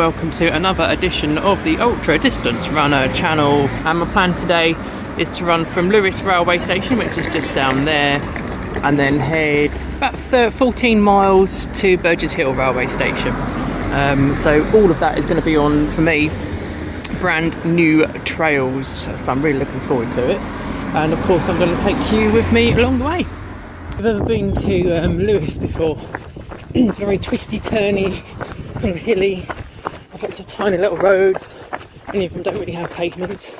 welcome to another edition of the Ultra Distance Runner channel. And my plan today is to run from Lewes railway station, which is just down there, and then head about 14 miles to Burgess Hill railway station. Um, so all of that is going to be on, for me, brand new trails. So I'm really looking forward to it. And of course I'm going to take you with me along the way. I've ever been to um, Lewes before. very twisty, turny, of hilly. Lots of tiny little roads. Many of them don't really have pavements,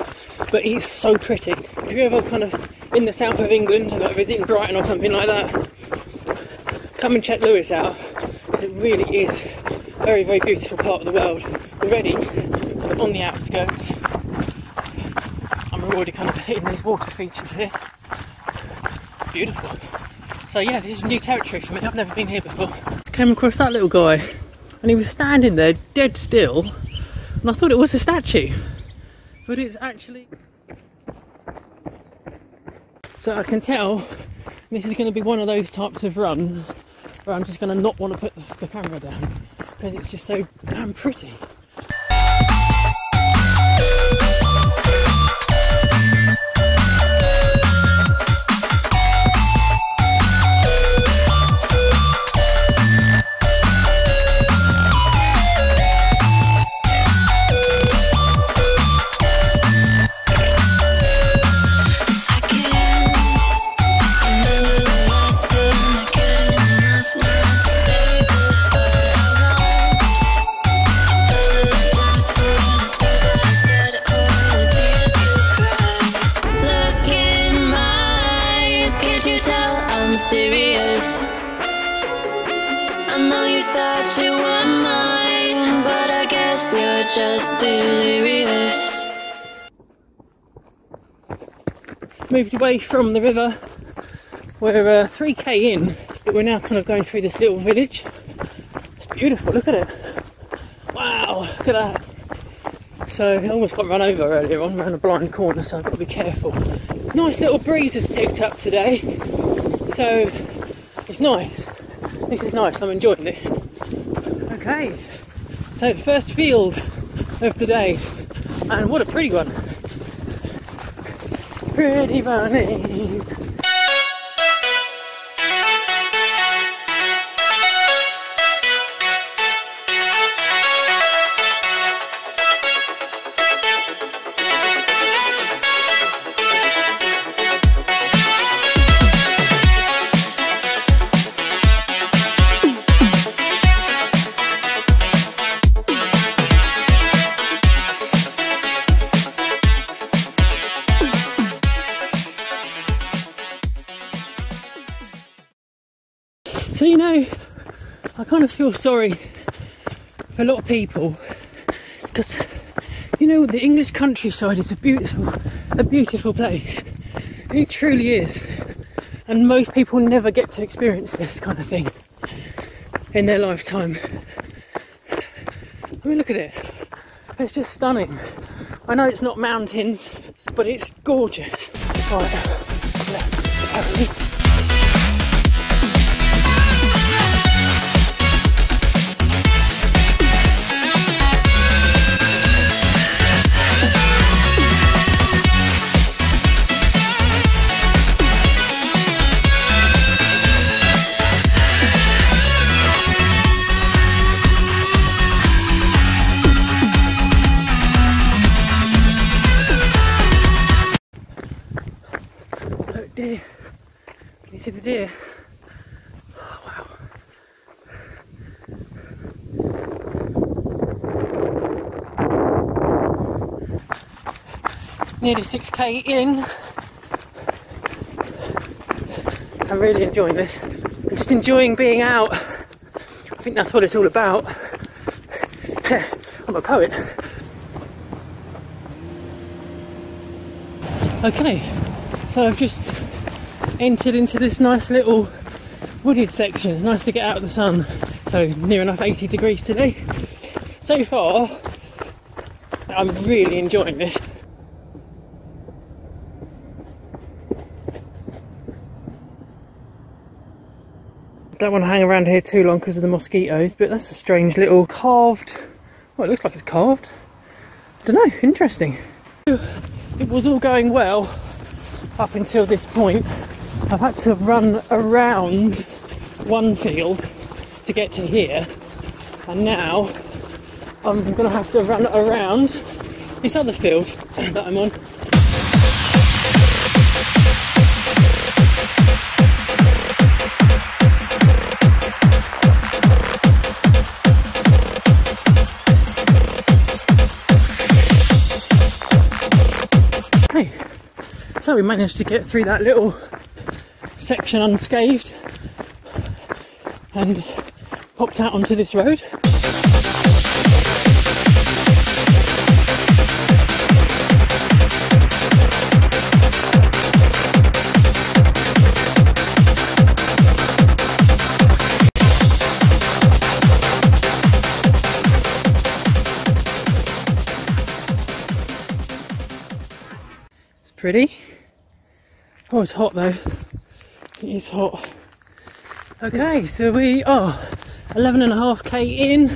but it's so pretty. If you're ever kind of in the south of England, like visiting Brighton or something like that, come and check Lewes out. It really is a very, very beautiful part of the world. Already, kind of on the outskirts. I'm already kind of hitting these water features here. Beautiful. So yeah, this is new territory for me. I've never been here before came across that little guy and he was standing there dead still. And I thought it was a statue. But it's actually so I can tell this is going to be one of those types of runs where I'm just going to not want to put the, the camera down because it's just so damn pretty Moved away from the river. We're uh, 3k in, but we're now kind of going through this little village. It's beautiful, look at it. Wow, look at that. So I almost got run over earlier on around a blind corner, so I've got to be careful. Nice little breeze has picked up today, so it's nice. This is nice, I'm enjoying this. Okay, so first field of the day. And what a pretty one. Pretty bunny. Kind of feel sorry for a lot of people because, you know, the English countryside is a beautiful, a beautiful place. It truly is. And most people never get to experience this kind of thing in their lifetime. I mean, look at it. It's just stunning. I know it's not mountains, but it's gorgeous. Right. Can you see the deer? Oh, wow. Nearly 6k in. I'm really enjoying this. I'm just enjoying being out. I think that's what it's all about. I'm a poet. Okay, so I've just entered into this nice little wooded section. It's nice to get out of the sun. So near enough 80 degrees today. So far, I'm really enjoying this. Don't want to hang around here too long because of the mosquitoes, but that's a strange little carved Well, it looks like it's carved. I don't know, interesting. It was all going well up until this point. I've had to run around one field to get to here, and now I'm going to have to run around this other field that I'm on. So we managed to get through that little section unscathed and popped out onto this road. Pretty. Oh, it's hot though. It is hot. Okay, so we are 11 and a half k in.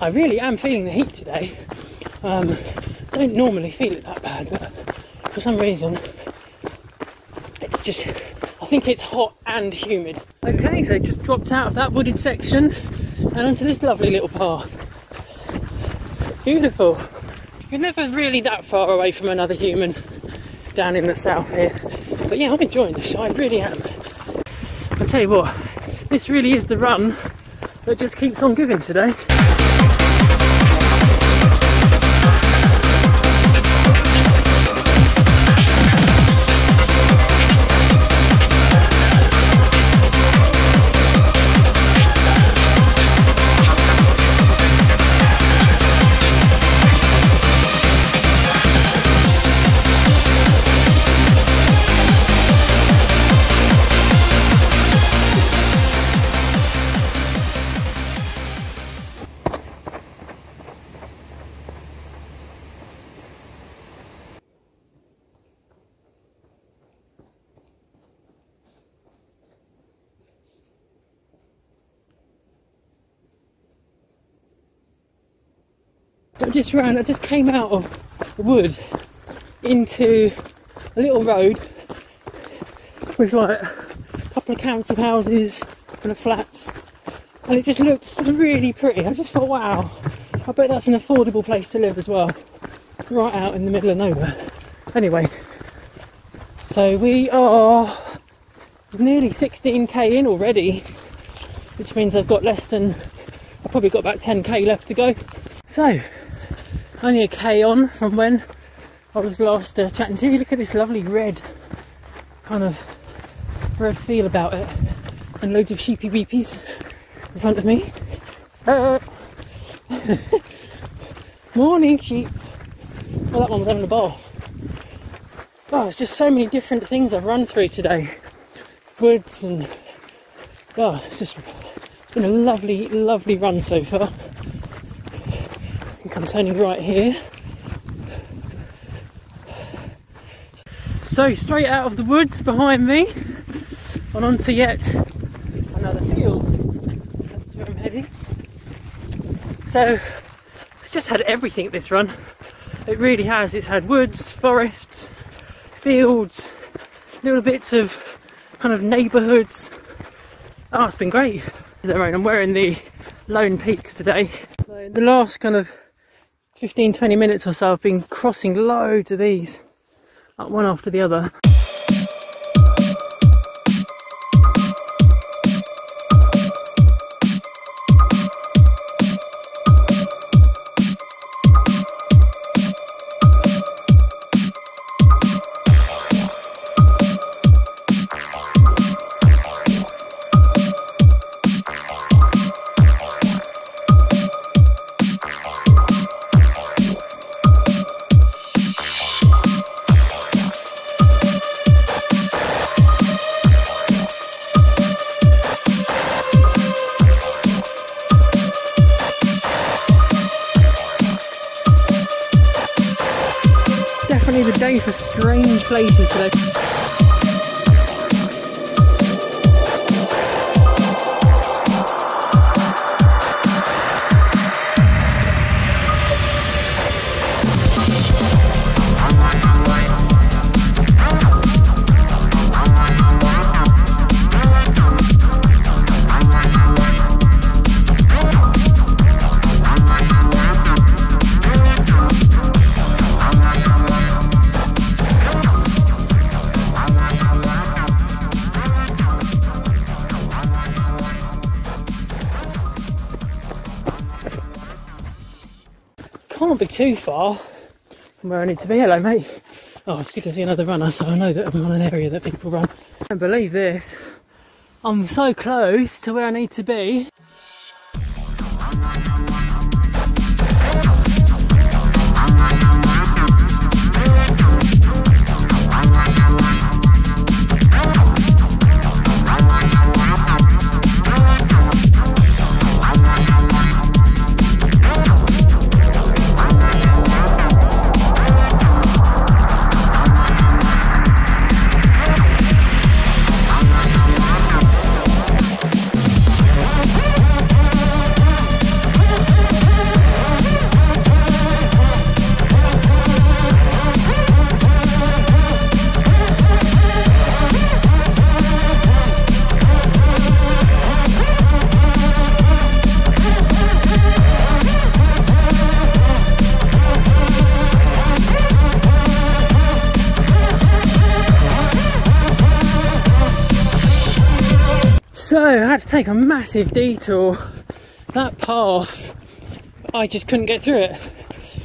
I really am feeling the heat today. Um, don't normally feel it that bad, but for some reason, it's just, I think it's hot and humid. Okay, so just dropped out of that wooded section and onto this lovely little path. Beautiful. You're never really that far away from another human down in the south here. But yeah, I'm enjoying this, I really am. I'll tell you what, this really is the run that just keeps on giving today. I just ran, I just came out of the wood into a little road with like a couple of council houses, and a flats, and it just looked really pretty. I just thought, wow, I bet that's an affordable place to live as well, right out in the middle of nowhere. Anyway, so we are nearly 16k in already, which means I've got less than, I've probably got about 10k left to go. So, only a K on from when I was last uh, chatting to you. Look at this lovely red kind of red feel about it, and loads of sheepy weepies in front of me. Morning sheep. Well, that one was having a bath. Oh, there's just so many different things I've run through today. Woods and oh, it's just it's been a lovely, lovely run so far. I'm turning right here. So straight out of the woods behind me and onto yet another field. That's where I'm heading. So it's just had everything this run. It really has. It's had woods, forests, fields, little bits of kind of neighbourhoods. Oh, it's been great. I'm wearing the Lone Peaks today. So the last kind of 15 20 minutes or so I've been crossing loads of these up one after the other strange can't be too far from where I need to be. Hello, mate. Oh, it's good to see another runner, so I know that I'm on an area that people run. I can't believe this. I'm so close to where I need to be. So I had to take a massive detour. That path, I just couldn't get through it.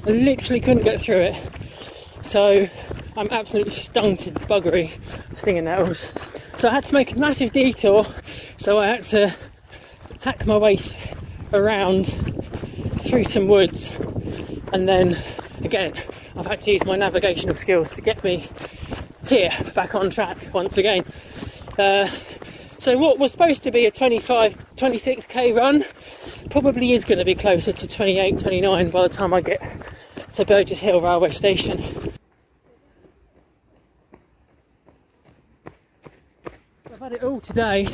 I literally couldn't get through it. So I'm absolutely stung to buggery, stinging nettles. So I had to make a massive detour. So I had to hack my way around through some woods, and then again, I've had to use my navigational skills to get me here back on track once again. Uh, so what was supposed to be a 25, 26k run probably is going to be closer to 28, 29 by the time I get to Burgess Hill railway station. I've had it all today.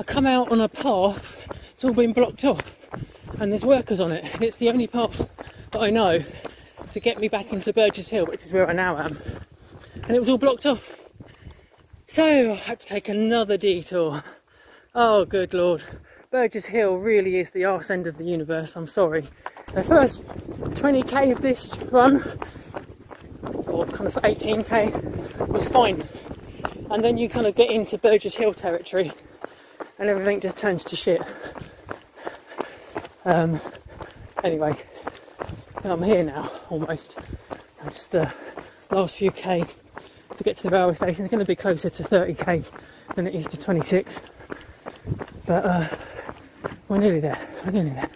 I come out on a path, it's all been blocked off and there's workers on it. It's the only path that I know to get me back into Burgess Hill, which is where I now am. And it was all blocked off. So I had to take another detour. Oh, good lord. Burgess Hill really is the arse end of the universe, I'm sorry. The first 20k of this run, or kind of 18k, was fine. And then you kind of get into Burgess Hill territory and everything just turns to shit. Um, anyway, I'm here now, almost. I'm just uh, last few k to get to the railway station. It's going to be closer to 30k than it is to 26. But uh, we're nearly there. We're nearly there.